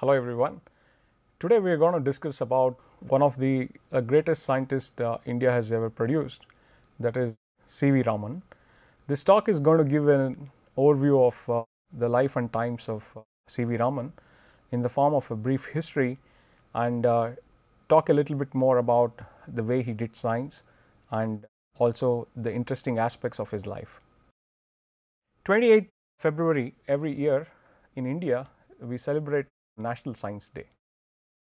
Hello everyone. Today we are going to discuss about one of the uh, greatest scientists uh, India has ever produced that is C.V. Raman. This talk is going to give an overview of uh, the life and times of uh, C.V. Raman in the form of a brief history and uh, talk a little bit more about the way he did science and also the interesting aspects of his life. 28th February every year in India we celebrate National Science Day.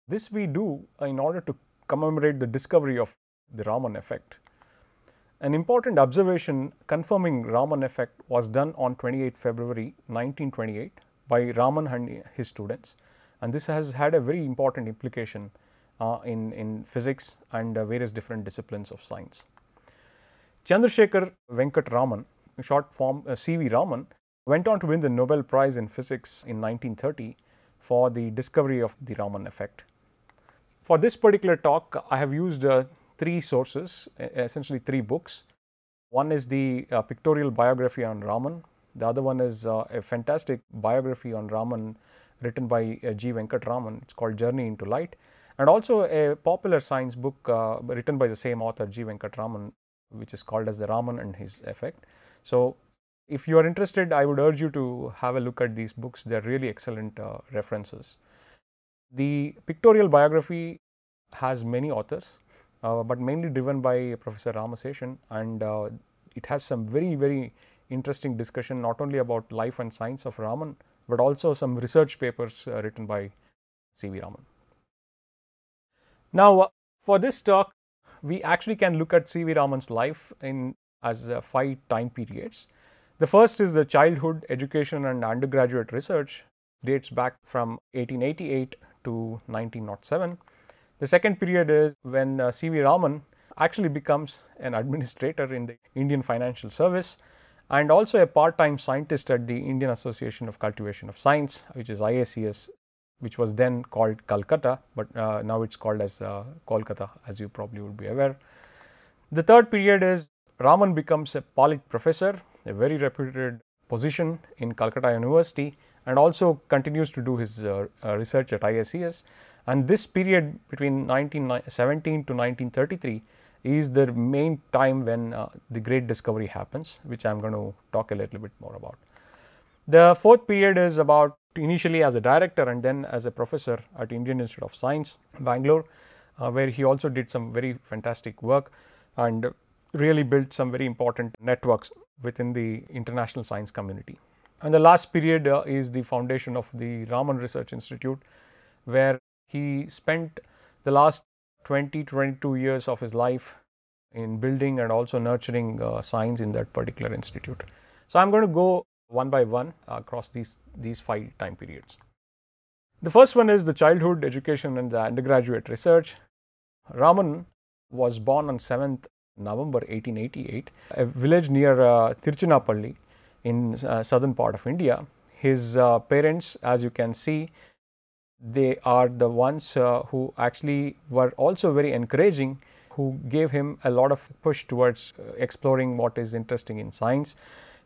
This we do in order to commemorate the discovery of the Raman effect. An important observation confirming Raman effect was done on 28 February 1928 by Raman and his students and this has had a very important implication uh, in, in physics and uh, various different disciplines of science. Chandrasekhar Venkat Raman, short form uh, C.V. Raman, went on to win the Nobel Prize in Physics in 1930 for the discovery of the Raman effect. For this particular talk, I have used uh, three sources, essentially three books. One is the uh, pictorial biography on Raman. The other one is uh, a fantastic biography on Raman written by uh, G. Venkataraman. It's called Journey into Light. And also a popular science book uh, written by the same author, G. Venkataraman, which is called as the Raman and his effect. So, if you are interested, I would urge you to have a look at these books. They are really excellent uh, references. The pictorial biography has many authors, uh, but mainly driven by Professor Ramaseshan and uh, it has some very, very interesting discussion not only about life and science of Raman, but also some research papers uh, written by C.V. Raman. Now, for this talk, we actually can look at C.V. Raman's life in as uh, five time periods. The first is the childhood education and undergraduate research dates back from 1888 to 1907. The second period is when uh, C.V. Raman actually becomes an administrator in the Indian Financial Service and also a part-time scientist at the Indian Association of Cultivation of Science which is IACS which was then called Calcutta, but uh, now it is called as uh, Kolkata as you probably would be aware. The third period is Raman becomes a Palit professor a very reputed position in Calcutta University and also continues to do his uh, uh, research at IACS. And this period between 1917 to 1933 is the main time when uh, the great discovery happens, which I am going to talk a little bit more about. The fourth period is about initially as a director and then as a professor at Indian Institute of Science, Bangalore, uh, where he also did some very fantastic work and really built some very important networks within the international science community. And the last period uh, is the foundation of the Raman Research Institute, where he spent the last 20 22 years of his life in building and also nurturing uh, science in that particular institute. So, I am going to go one by one across these, these five time periods. The first one is the childhood education and the undergraduate research. Raman was born on 7th November 1888, a village near uh, in uh, southern part of India. His uh, parents as you can see they are the ones uh, who actually were also very encouraging who gave him a lot of push towards uh, exploring what is interesting in science.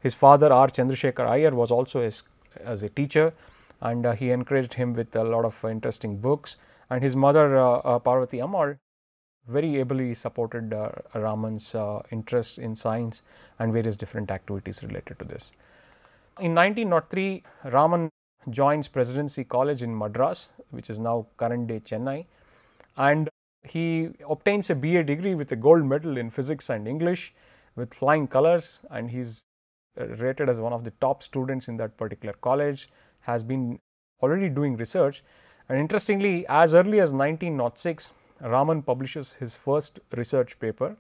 His father R. Chandrasekhar Iyer was also as, as a teacher and uh, he encouraged him with a lot of interesting books and his mother Parvati Ammal very ably supported uh, Raman's uh, interest in science and various different activities related to this. In 1903, Raman joins Presidency College in Madras, which is now current day Chennai, and he obtains a BA degree with a gold medal in physics and English with flying colors, and he's uh, rated as one of the top students in that particular college, has been already doing research. And interestingly, as early as 1906, Raman publishes his first research paper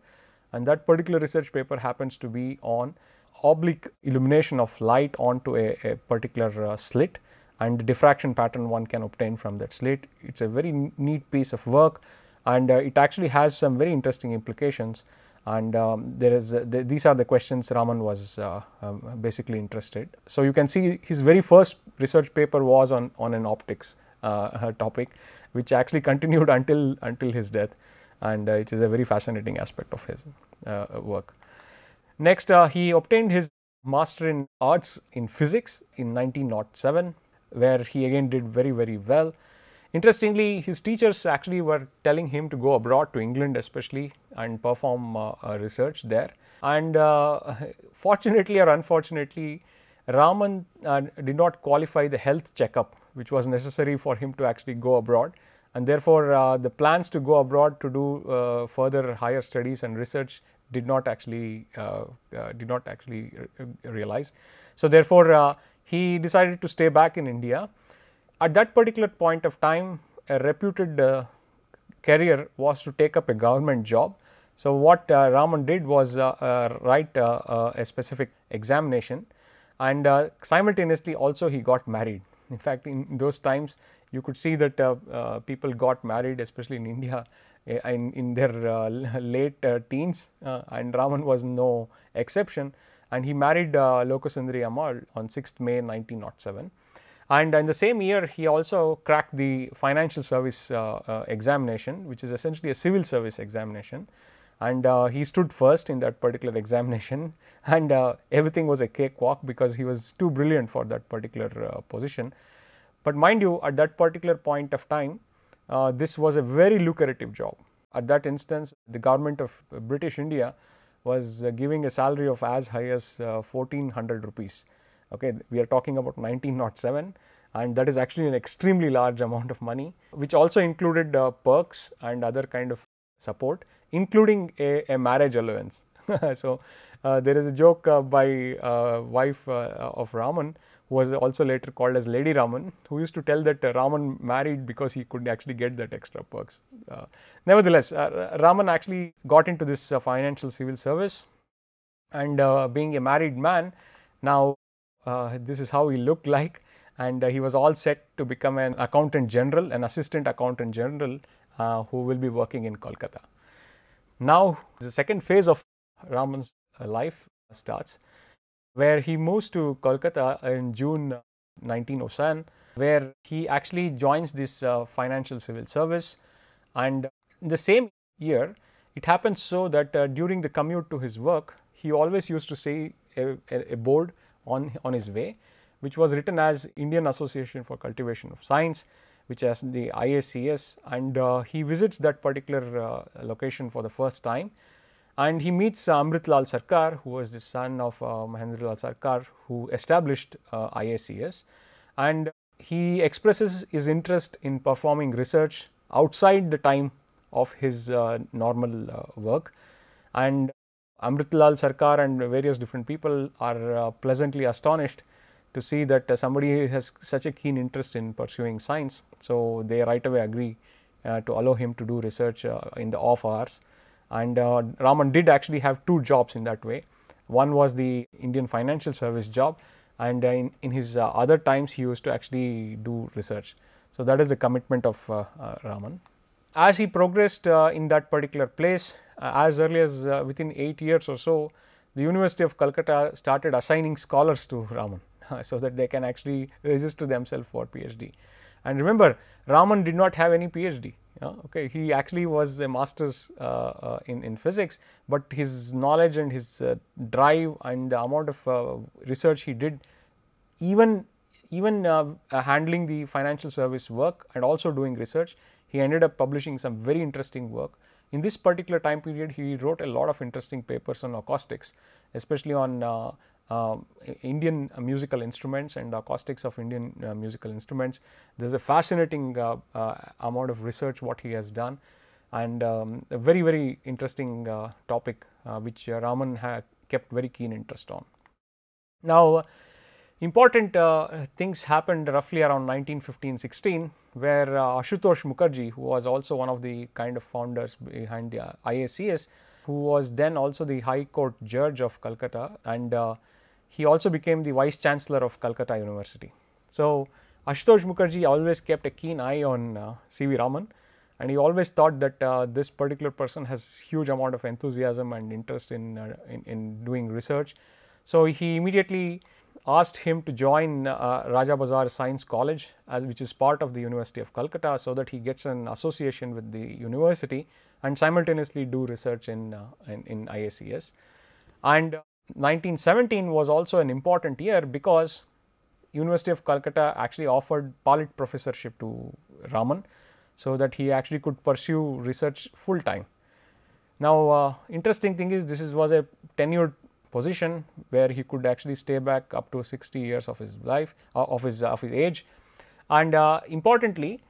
and that particular research paper happens to be on oblique illumination of light onto a, a particular uh, slit and the diffraction pattern one can obtain from that slit. It is a very neat piece of work and uh, it actually has some very interesting implications and um, there is uh, the, these are the questions Raman was uh, um, basically interested. So, you can see his very first research paper was on, on an optics uh, topic which actually continued until until his death and uh, it is a very fascinating aspect of his uh, work. Next he obtained his master in arts in physics in 1907 where he again did very, very well. Interestingly, his teachers actually were telling him to go abroad to England, especially, and perform uh, research there. And uh, fortunately or unfortunately, Raman uh, did not qualify the health checkup, which was necessary for him to actually go abroad. And therefore, uh, the plans to go abroad to do uh, further higher studies and research did not actually uh, did not actually realize. So, therefore, he decided to stay back in India at that particular point of time, a reputed uh, career was to take up a government job. So, what uh, Raman did was uh, uh write uh, uh, a specific examination and simultaneously also he got married. In fact, in those times you could see that people got married especially in India in, in their late teens and Raman was no exception and he married uh, Lokasundari Ammal on 6th May 1907. And in the same year, he also cracked the financial service uh, uh, examination, which is essentially a civil service examination. And uh, he stood first in that particular examination, and uh, everything was a cakewalk because he was too brilliant for that particular uh, position. But mind you, at that particular point of time, uh, this was a very lucrative job. At that instance, the government of British India was giving a salary of as high as 1400 rupees Okay, we are talking about 1907 and that is actually an extremely large amount of money which also included uh, perks and other kind of support including a, a marriage allowance. so, uh, there is a joke uh, by uh, wife uh, of Raman who was also later called as Lady Raman who used to tell that uh, Raman married because he could actually get that extra perks. nevertheless, Raman actually got into this financial civil service and being a married man now uh, this is how he looked like and uh, he was all set to become an accountant general, an assistant accountant general uh, who will be working in Kolkata. Now, the second phase of Raman's life starts where he moves to Kolkata in June 1907 where he actually joins this uh, financial civil service. And in the same year it happens so that uh, during the commute to his work he always used to see a, a, a board on, on his way, which was written as Indian Association for Cultivation of Science, which has the IACS, and uh, he visits that particular uh, location for the first time. And he meets uh, Amritlal Sarkar, who was the son of uh, Mahendralal Sarkar, who established uh, IACS. And he expresses his interest in performing research outside the time of his uh, normal uh, work. And Amritlal Sarkar and various different people are uh, pleasantly astonished to see that uh, somebody has such a keen interest in pursuing science. So, they right away agree uh, to allow him to do research uh, in the off hours and uh, Raman did actually have two jobs in that way. One was the Indian financial service job and uh, in, in his other times he used to actually do research. So, that is the commitment of Raman. As he progressed in that particular place, uh, as early as uh, within 8 years or so, the University of Calcutta started assigning scholars to Raman, so that they can actually register themselves for PhD. And remember, Raman did not have any PhD. okay, he actually was a master's uh, uh, in in physics, but his knowledge and his uh, drive and the amount of uh, research he did, even even handling the financial service work and also doing research, he ended up publishing some very interesting work in this particular time period, he wrote a lot of interesting papers on acoustics, especially on uh, uh, Indian musical instruments and acoustics of Indian uh, musical instruments. There is a fascinating uh, uh, amount of research what he has done and um, a very very interesting uh, topic which Raman had kept very keen interest on. Now, important things happened roughly around 1915-16 where uh, Ashutosh Mukherjee, who was also one of the kind of founders behind the uh, IACS, who was then also the High Court judge of Calcutta, and uh, he also became the vice chancellor of Calcutta University. So, Ashutosh Mukherjee always kept a keen eye on uh, C.V. Raman, and he always thought that uh, this particular person has huge amount of enthusiasm and interest in, uh, in, in doing research. So, he immediately asked him to join uh, Raja Science College as which is part of the University of Calcutta so that he gets an association with the university and simultaneously do research in, uh, in, in, IACS. And 1917 was also an important year because University of Calcutta actually offered Palit professorship to Raman, so that he actually could pursue research full time. Now, uh, interesting thing is this is, was a tenured position where he could actually stay back up to 60 years of his life uh, of his of his age, and uh, importantly,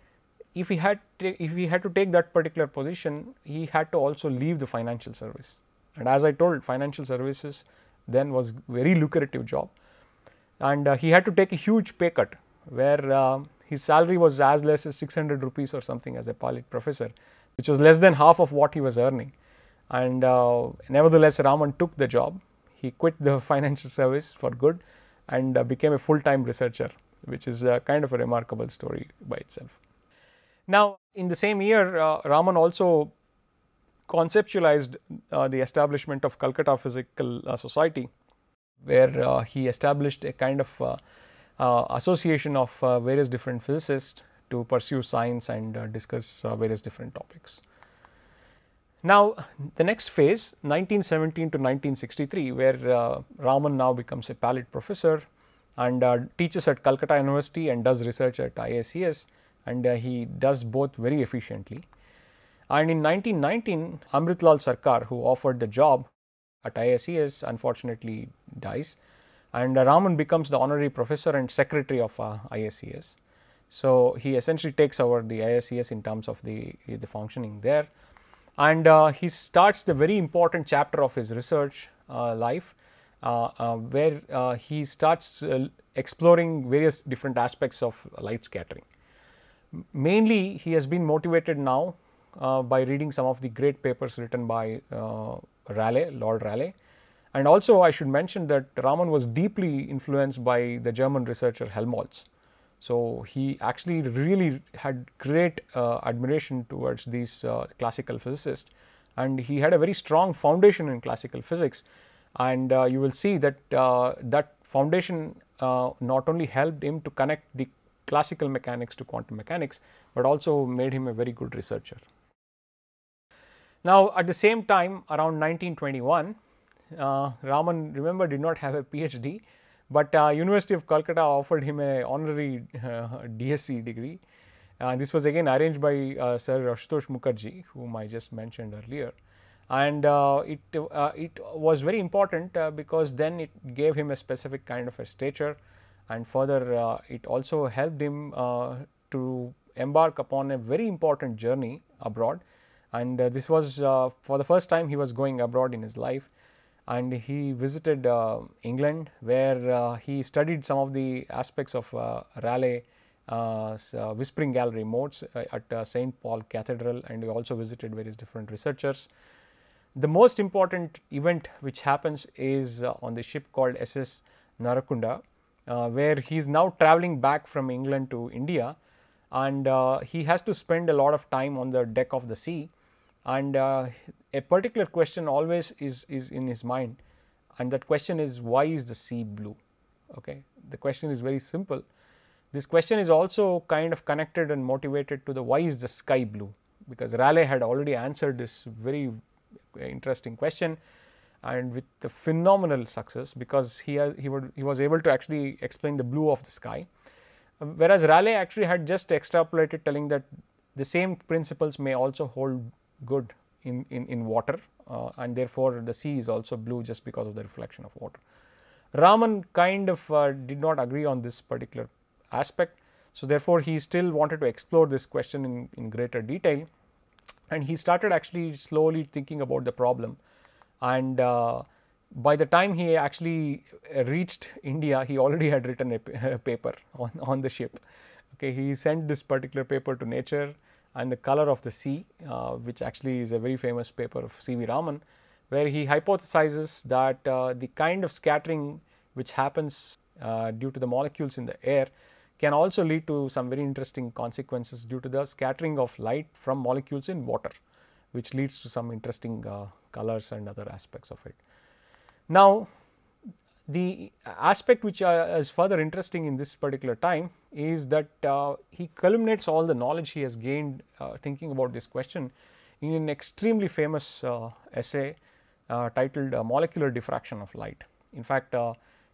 if he had if he had to take that particular position, he had to also leave the financial service. And as I told, financial services then was very lucrative job, and uh, he had to take a huge pay cut where uh, his salary was as less as 600 rupees or something as a Palit professor, which was less than half of what he was earning. And uh, nevertheless, Raman took the job. He quit the financial service for good and uh, became a full time researcher, which is kind of a remarkable story by itself. Now, in the same year, uh, Raman also conceptualized uh, the establishment of Calcutta Physical uh, Society, where uh, he established a kind of uh, uh, association of various different physicists to pursue science and discuss various different topics. Now, the next phase 1917 to 1963 where Raman now becomes a Palit professor and teaches at Calcutta University and does research at IACS and uh, he does both very efficiently. And in 1919, Amritlal Sarkar, who offered the job at IACS, unfortunately dies, and uh, Raman becomes the honorary professor and secretary of uh, IACS. So he essentially takes over the IACS in terms of the the functioning there, and uh, he starts the very important chapter of his research uh, life, uh, uh, where he starts exploring various different aspects of light scattering. Mainly he has been motivated now uh, by reading some of the great papers written by uh, Rayleigh, Lord Rayleigh. And also I should mention that Raman was deeply influenced by the German researcher Helmholtz. So he actually really had great uh, admiration towards these uh, classical physicists and he had a very strong foundation in classical physics and uh, you will see that uh, that foundation not only helped him to connect the classical mechanics to quantum mechanics, but also made him a very good researcher. Now, at the same time around 1921, uh, Raman remember did not have a PhD, but uh, University of Calcutta offered him a honorary uh, DSc degree. Uh, this was again arranged by uh, Sir Ashutosh Mukherjee, whom I just mentioned earlier. And uh, it, it was very important because then it gave him a specific kind of a stature and further it also helped him to embark upon a very important journey abroad and uh, this was for the first time he was going abroad in his life and he visited uh, England where uh, he studied some of the aspects of uh, Rayleigh Whispering Gallery modes at St. Paul Cathedral and he also visited various different researchers. The most important event which happens is on the ship called SS Narakunda uh, where he is now traveling back from England to India and uh, he has to spend a lot of time on the deck of the sea and uh, a particular question always is, is in his mind. And that question is why is the sea blue? Okay? The question is very simple. This question is also kind of connected and motivated to the why is the sky blue? Because Rayleigh had already answered this very interesting question. And with the phenomenal success because he has, he would he was able to actually explain the blue of the sky. Whereas Rayleigh actually had just extrapolated telling that the same principles may also hold good in, in, in water uh, and therefore the sea is also blue just because of the reflection of water. Raman kind of uh, did not agree on this particular aspect. So, therefore, he still wanted to explore this question in, in greater detail and he started actually slowly thinking about the problem and uh, by the time he actually reached India, he already had written a, paper on, on the ship. Okay, he sent this particular paper to Nature and the color of the sea, uh, which actually is a very famous paper of C.V. Raman, where he hypothesizes that uh, the kind of scattering which happens uh, due to the molecules in the air can also lead to some very interesting consequences due to the scattering of light from molecules in water which leads to some interesting colors and other aspects of it. Now, the aspect which uh, is further interesting in this particular time is that uh, he culminates all the knowledge he has gained uh, thinking about this question in an extremely famous essay titled Molecular Diffraction of Light. In fact,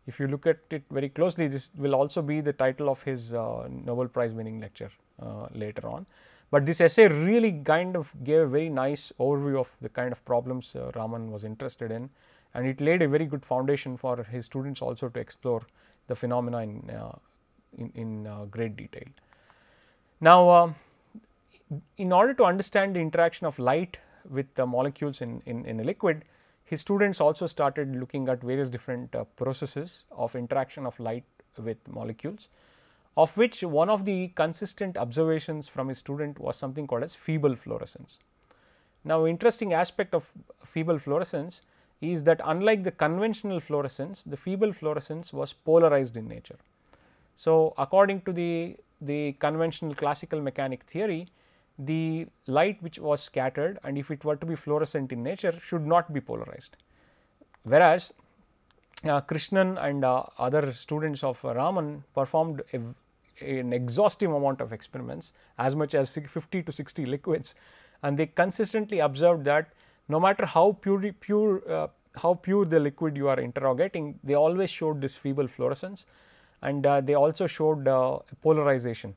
If you look at it very closely, this will also be the title of his uh, Nobel Prize winning lecture uh, later on. But this essay really kind of gave a very nice overview of the kind of problems uh, Raman was interested in and it laid a very good foundation for his students also to explore the phenomena in, uh, in, in uh, great detail. Now, uh, in order to understand the interaction of light with the molecules in, in, in a liquid, his students also started looking at various different uh, processes of interaction of light with molecules of which one of the consistent observations from his student was something called as feeble fluorescence. Now, interesting aspect of feeble fluorescence is that unlike the conventional fluorescence, the feeble fluorescence was polarized in nature. So, according to the, the conventional classical mechanic theory, the light which was scattered and if it were to be fluorescent in nature should not be polarized. Whereas, uh, Krishnan and uh, other students of uh, Raman performed a, an exhaustive amount of experiments as much as 50 to 60 liquids and they consistently observed that no matter how pure, pure uh, how pure the liquid you are interrogating they always showed this feeble fluorescence and uh, they also showed uh, polarization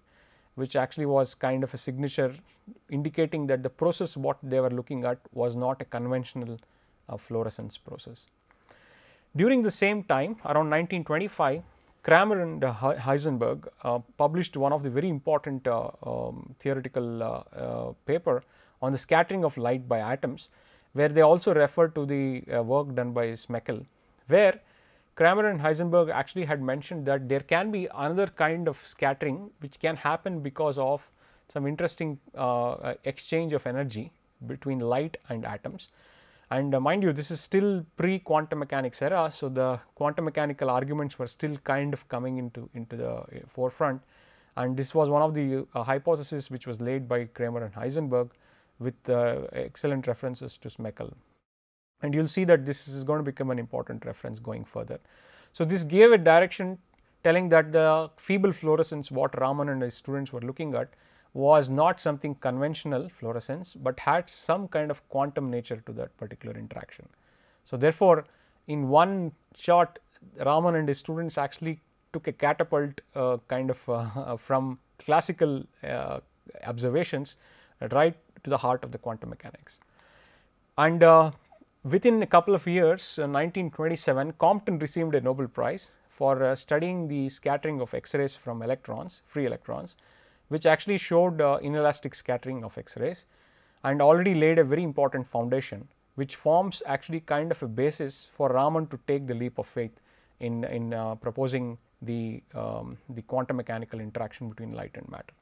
which actually was kind of a signature indicating that the process what they were looking at was not a conventional fluorescence process. During the same time around 1925, Kramer and uh, Heisenberg uh, published one of the very important uh, um, theoretical uh, uh, paper on the scattering of light by atoms, where they also refer to the uh, work done by Smekal, where Kramer and Heisenberg actually had mentioned that there can be another kind of scattering which can happen because of some interesting exchange of energy between light and atoms and uh, mind you this is still pre quantum mechanics era. So, the quantum mechanical arguments were still kind of coming into, into the uh, forefront and this was one of the uh, hypotheses which was laid by Kramer and Heisenberg with uh, excellent references to Smekal. And you will see that this is going to become an important reference going further. So, this gave a direction telling that the feeble fluorescence what Raman and his students were looking at was not something conventional fluorescence, but had some kind of quantum nature to that particular interaction. So, therefore, in one shot Raman and his students actually took a catapult uh, kind of uh, from classical uh, observations right to the heart of the quantum mechanics. And uh, within a couple of years 1927 uh, Compton received a Nobel Prize for uh, studying the scattering of X-rays from electrons, free electrons which actually showed uh, inelastic scattering of X-rays and already laid a very important foundation which forms actually kind of a basis for Raman to take the leap of faith in, in uh, proposing the, um, the quantum mechanical interaction between light and matter.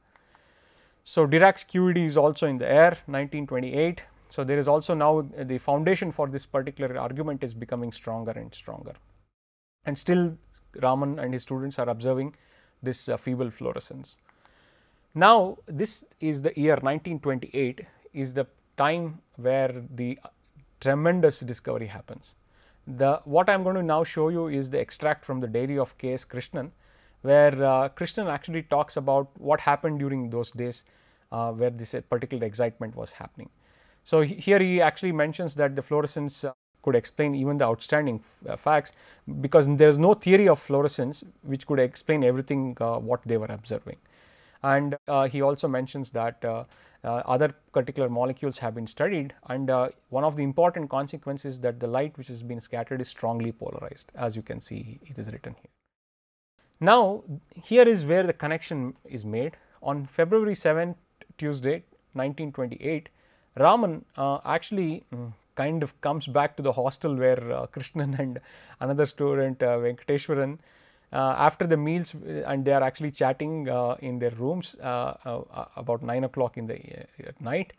So, Dirac's QED is also in the air 1928. So, there is also now uh, the foundation for this particular argument is becoming stronger and stronger and still Raman and his students are observing this uh, feeble fluorescence. Now, this is the year 1928 is the time where the tremendous discovery happens. The what I am going to now show you is the extract from the diary of K. S. Krishnan, where uh, Krishnan actually talks about what happened during those days uh, where this particular excitement was happening. So, here he actually mentions that the fluorescence uh, could explain even the outstanding uh, facts because there is no theory of fluorescence which could explain everything uh, what they were observing and uh, he also mentions that other particular molecules have been studied and one of the important consequences that the light which has been scattered is strongly polarized as you can see it is written here. Now, here is where the connection is made on February 7th, Tuesday 1928 Raman uh, actually um, kind of comes back to the hostel where uh, Krishnan and another student uh, Venkateshwaran uh, after the meals uh, and they are actually chatting uh, in their rooms about 9 o'clock in the at night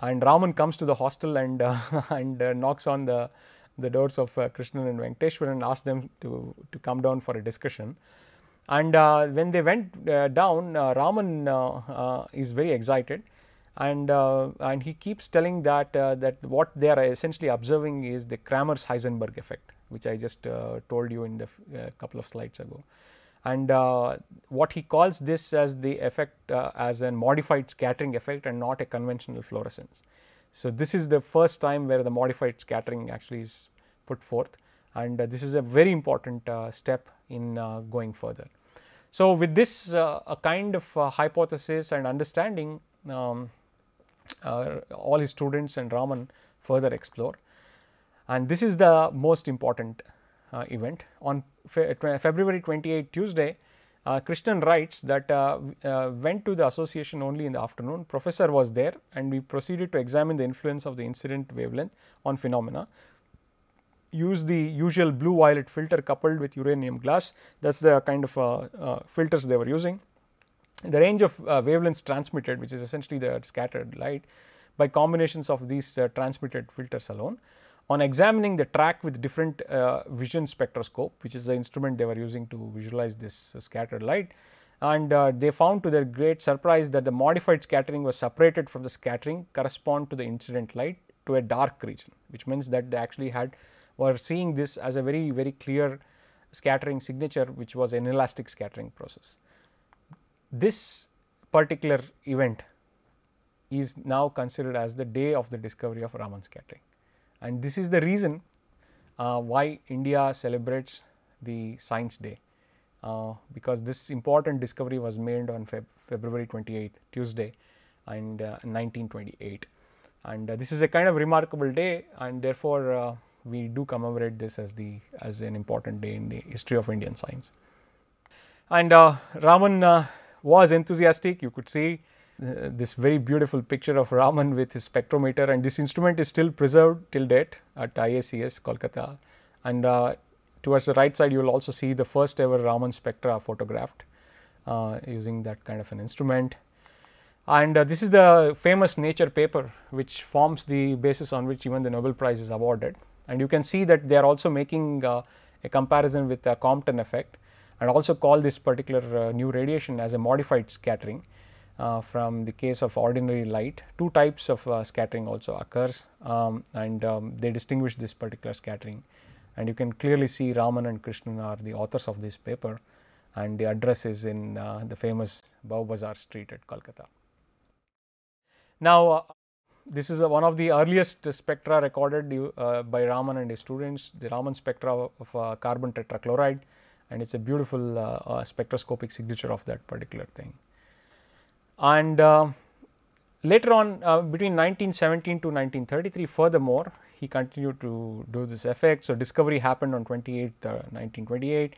and Raman comes to the hostel and and knocks on the the doors of Krishnan and Venkateshwar and asks them to to come down for a discussion. And when they went down, Raman is very excited and uh, and he keeps telling that uh, that what they are essentially observing is the Kramer's Heisenberg effect which I just uh, told you in the uh, couple of slides ago. And uh, what he calls this as the effect as a modified scattering effect and not a conventional fluorescence. So, this is the first time where the modified scattering actually is put forth and uh, this is a very important uh, step in going further. So, with this a kind of hypothesis and understanding um, all his students and Raman further explore and this is the most important uh, event. On fe February 28 Tuesday, uh, Krishnan writes that uh, uh, went to the association only in the afternoon, professor was there and we proceeded to examine the influence of the incident wavelength on phenomena. Use the usual blue violet filter coupled with uranium glass that is the kind of uh, uh, filters they were using. The range of wavelengths transmitted which is essentially the scattered light by combinations of these transmitted filters alone on examining the track with different uh, vision spectroscope which is the instrument they were using to visualize this uh, scattered light and uh, they found to their great surprise that the modified scattering was separated from the scattering correspond to the incident light to a dark region which means that they actually had were seeing this as a very very clear scattering signature which was an inelastic scattering process. This particular event is now considered as the day of the discovery of Raman scattering and this is the reason uh, why India celebrates the science day uh, because this important discovery was made on Feb February 28 Tuesday and uh, 1928 and uh, this is a kind of remarkable day and therefore uh, we do commemorate this as the as an important day in the history of Indian science. And uh, Raman was enthusiastic you could see uh, this very beautiful picture of Raman with his spectrometer and this instrument is still preserved till date at IACS Kolkata and uh, towards the right side you will also see the first ever Raman spectra photographed uh, using that kind of an instrument. And uh, this is the famous nature paper which forms the basis on which even the Nobel prize is awarded and you can see that they are also making uh, a comparison with the Compton effect and also call this particular new radiation as a modified scattering uh, from the case of ordinary light. Two types of uh, scattering also occurs um, and um, they distinguish this particular scattering and you can clearly see Raman and Krishnan are the authors of this paper and the address is in uh, the famous Bow Bazar street at Kolkata. Now, uh, this is one of the earliest spectra recorded uh, by Raman and his students, the Raman spectra of uh, carbon tetrachloride and it is a beautiful spectroscopic signature of that particular thing and uh, later on uh, between 1917 to 1933 furthermore he continued to do this effect. So, discovery happened on 28th uh, 1928.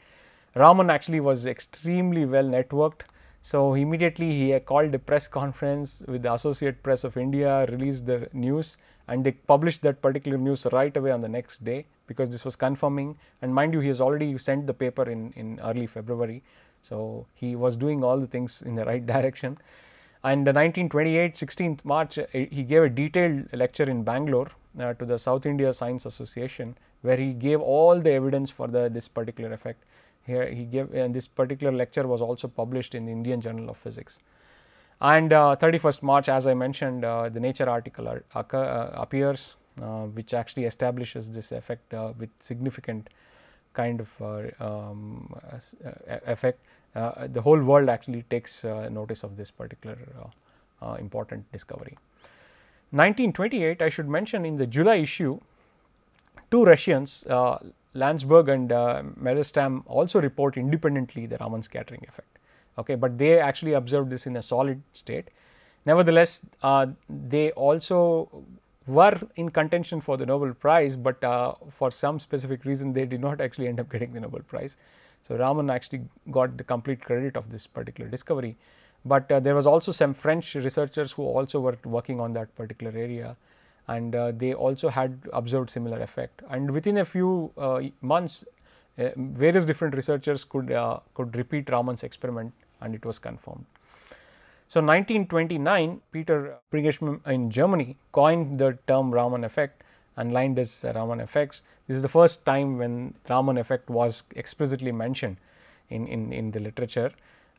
Raman actually was extremely well networked. So, immediately he called a press conference with the Associate Press of India, released the news and they published that particular news right away on the next day because this was confirming and mind you he has already sent the paper in, in early February. So, he was doing all the things in the right direction and 1928 16th March uh, he gave a detailed lecture in Bangalore uh, to the South India Science Association where he gave all the evidence for the this particular effect. Here he gave and this particular lecture was also published in the Indian Journal of Physics. And uh, 31st March as I mentioned uh, the Nature article occur, uh, appears uh, which actually establishes this effect with significant kind of um, effect uh, the whole world actually takes uh, notice of this particular uh, important discovery. 1928 I should mention in the July issue two Russians Landsberg and uh, also report independently the Raman scattering effect, okay, but they actually observed this in a solid state. Nevertheless, uh, they also were in contention for the Nobel Prize, but uh, for some specific reason they did not actually end up getting the Nobel Prize. So, Raman actually got the complete credit of this particular discovery, but uh, there was also some French researchers who also were working on that particular area and uh, they also had observed similar effect and within a few uh, months uh, various different researchers could could repeat Raman's experiment and it was confirmed. So, 1929 Peter Pringsheim in Germany coined the term Raman effect and lined as Raman effects. This is the first time when Raman effect was explicitly mentioned in, in, in the literature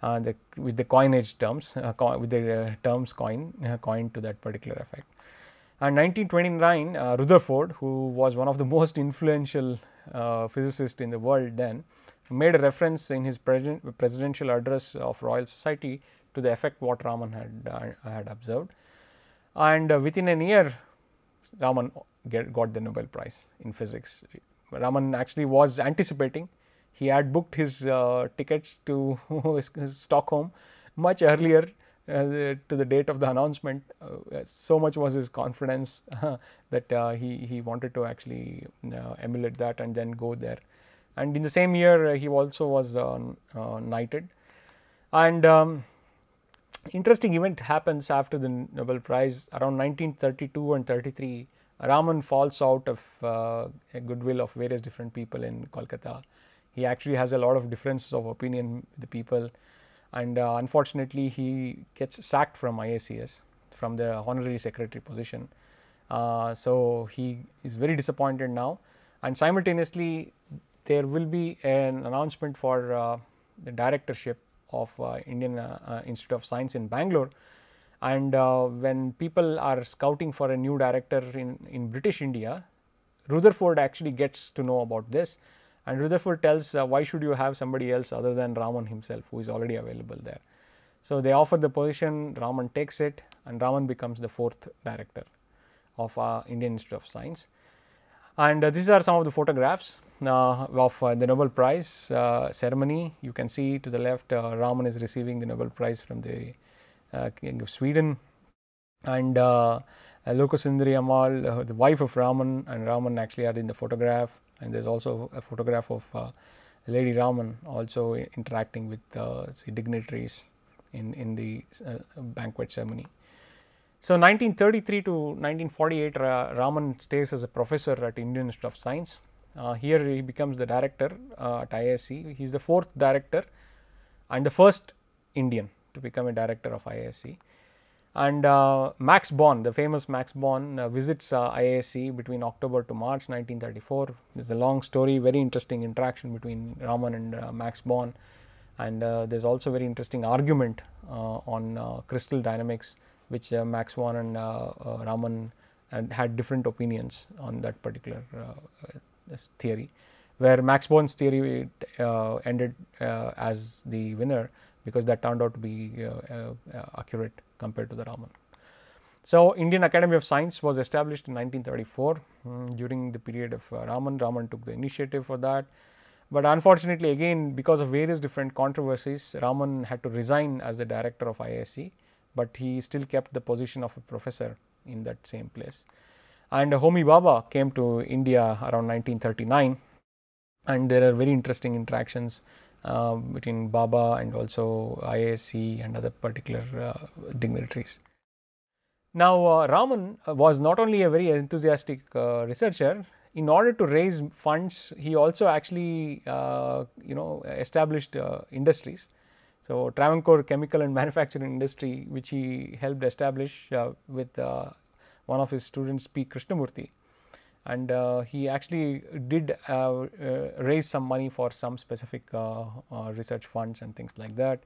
uh, the, with the coinage terms uh, co with the uh, terms coin coined to that particular effect. And 1929 uh, Rutherford who was one of the most influential uh, physicists in the world then made a reference in his presidential address of Royal Society to the effect what Raman had, had observed. And within a year Raman get, got the Nobel Prize in physics Raman actually was anticipating. He had booked his uh, tickets to Stockholm much earlier uh, to the date of the announcement. Uh, so much was his confidence that uh, he, he wanted to actually uh, emulate that and then go there. And in the same year, he also was knighted. And um, interesting event happens after the Nobel Prize around 1932 and 33. Raman falls out of uh, goodwill of various different people in Kolkata. He actually has a lot of differences of opinion with the people, and uh, unfortunately, he gets sacked from IACS from the honorary secretary position. Uh, so he is very disappointed now, and simultaneously, there will be an announcement for uh, the directorship of uh, Indian uh, Institute of Science in Bangalore. And uh, when people are scouting for a new director in, in British India, Rutherford actually gets to know about this and Rutherford tells uh, why should you have somebody else other than Raman himself who is already available there. So, they offer the position, Raman takes it and Raman becomes the fourth director of uh, Indian Institute of Science. And uh, these are some of the photographs uh, of uh, the Nobel Prize uh, ceremony. You can see to the left Raman is receiving the Nobel Prize from the King of Sweden and uh, Lokasundari Ammal, the wife of Raman and Raman actually are in the photograph and there is also a photograph of uh, Lady Raman also interacting with uh, dignitaries in, in the uh, banquet ceremony. So, 1933 to 1948 Raman stays as a professor at Indian Institute of Science. Uh, here he becomes the director uh, at IISc. He is the fourth director and the first Indian to become a director of IISc. And uh, Max Born, the famous Max Born, uh, visits uh, IISc between October to March 1934. There's a long story, very interesting interaction between Raman and uh, Max Born. And there's also very interesting argument on crystal dynamics which uh, Max Born and uh, uh, Raman had different opinions on that particular theory, where Max Born's theory ended as the winner because that turned out to be accurate compared to the Raman. So, Indian Academy of Science was established in 1934 um, during the period of uh, Raman. Raman took the initiative for that. But unfortunately, again, because of various different controversies, Raman had to resign as the director of IISc but he still kept the position of a professor in that same place. And Homi Bhabha came to India around 1939 and there are very interesting interactions uh, between Bhabha and also IISc and other particular uh, dignitaries. Now, uh, Raman was not only a very enthusiastic uh, researcher, in order to raise funds, he also actually, uh, you know, established uh, industries so, Travancore chemical and manufacturing industry which he helped establish uh, with uh, one of his students P. Krishnamurthy and uh, he actually did uh, uh, raise some money for some specific uh, research funds and things like that.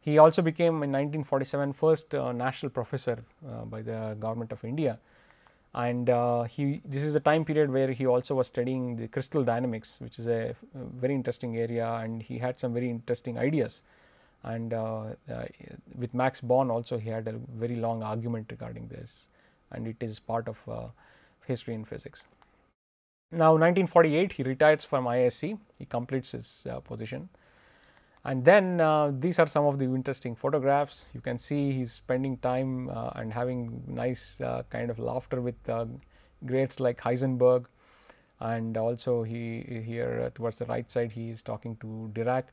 He also became in 1947 first national professor by the government of India. And he this is a time period where he also was studying the crystal dynamics which is a, a very interesting area and he had some very interesting ideas. And uh, uh, with Max Born also he had a very long argument regarding this. And it is part of uh, history in physics. Now 1948 he retires from IISc, he completes his position. And then uh, these are some of the interesting photographs. You can see he's spending time uh, and having nice uh, kind of laughter with greats like Heisenberg. And also he here towards the right side he is talking to Dirac.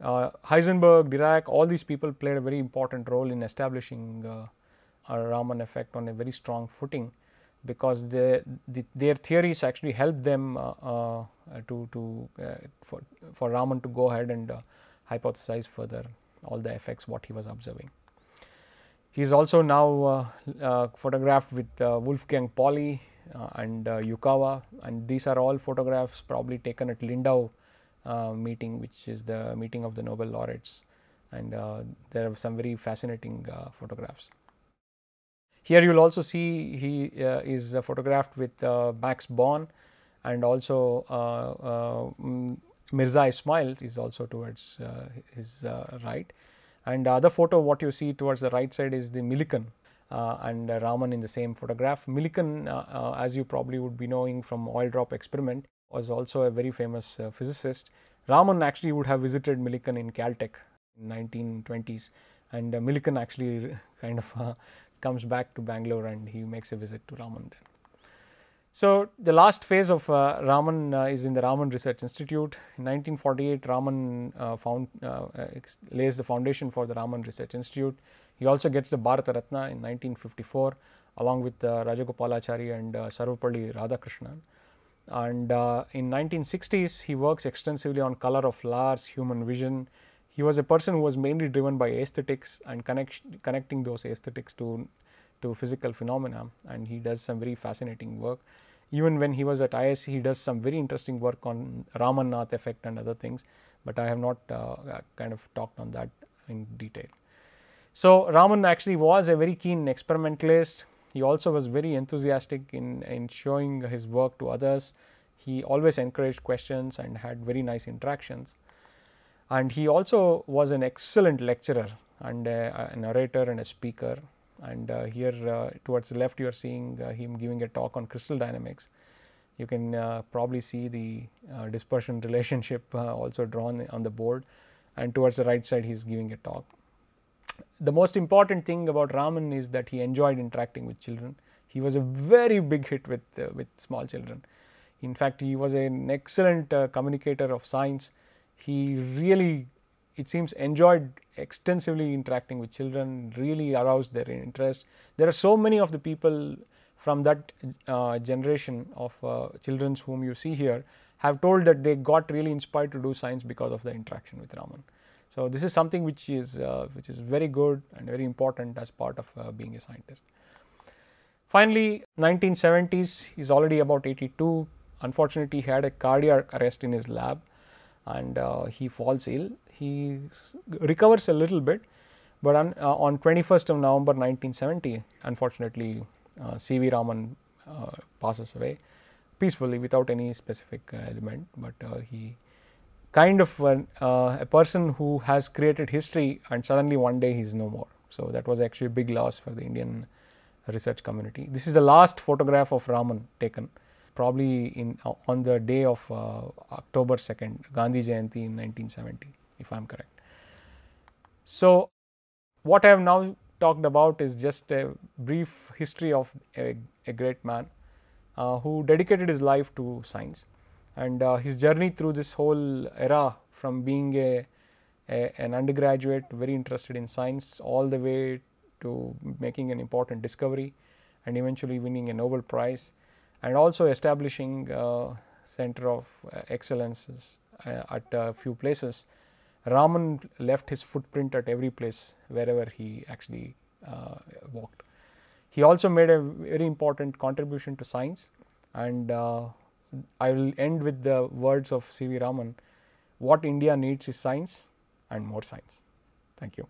Uh, Heisenberg, Dirac, all these people played a very important role in establishing uh, a Raman effect on a very strong footing because the, their theories actually helped them uh, uh to, to uh, for, for Raman to go ahead and hypothesize further all the effects what he was observing. He is also now photographed with Wolfgang Pauli and Yukawa and these are all photographs probably taken at Lindau uh, meeting which is the meeting of the Nobel laureates and uh, there are some very fascinating uh, photographs. Here you will also see he is photographed with Max Born and also mm, Mirza Ismail is also towards his right and the other photo what you see towards the right side is the Millikan uh, and uh, Raman in the same photograph. Millikan, uh, as you probably would be knowing from oil drop experiment, was also a very famous uh, physicist. Raman actually would have visited Millikan in Caltech in 1920s and uh, Millikan actually kind of uh, comes back to Bangalore and he makes a visit to Raman then. So, the last phase of uh, Raman uh, is in the Raman Research Institute. In 1948, Raman uh, found, uh, lays the foundation for the Raman Research Institute. He also gets the Bharat Ratna in 1954 along with uh, Rajagopalachari and uh, Sarvepalli Radhakrishnan. And in 1960s, he works extensively on color of flowers, human vision. He was a person who was mainly driven by aesthetics and connect, connecting those aesthetics to to physical phenomena and he does some very fascinating work. Even when he was at IISc, he does some very interesting work on Raman-Nath effect and other things, but I have not uh, kind of talked on that in detail. So, Raman actually was a very keen experimentalist. He also was very enthusiastic in, in showing his work to others. He always encouraged questions and had very nice interactions. And he also was an excellent lecturer and a, a narrator and a speaker and uh, here uh, towards the left you are seeing uh, him giving a talk on crystal dynamics. You can probably see the dispersion relationship also drawn on the board and towards the right side he is giving a talk. The most important thing about Raman is that he enjoyed interacting with children. He was a very big hit with, with small children. In fact, he was an excellent communicator of science. He really it seems enjoyed extensively interacting with children, really aroused their interest. There are so many of the people from that uh, generation of uh, children whom you see here have told that they got really inspired to do science because of the interaction with Raman. So, this is something which is uh, which is very good and very important as part of uh, being a scientist. Finally, 1970s, he is already about 82. Unfortunately, he had a cardiac arrest in his lab and uh, he falls ill he recovers a little bit, but on, uh, on 21st of November 1970, unfortunately, uh, C.V. Raman uh, passes away peacefully without any specific uh, element, but uh, he kind of a person who has created history and suddenly one day he is no more. So, that was actually a big loss for the Indian research community. This is the last photograph of Raman taken probably in uh, on the day of uh, October 2nd, Gandhi Jayanti in 1970 if I am correct. So, what I have now talked about is just a brief history of a, a great man uh, who dedicated his life to science and uh, his journey through this whole era from being a, a, an undergraduate very interested in science all the way to making an important discovery and eventually winning a Nobel Prize and also establishing uh, center of uh, excellences uh, at a few places Raman left his footprint at every place wherever he actually walked. He also made a very important contribution to science and I will end with the words of C.V. Raman, what India needs is science and more science. Thank you.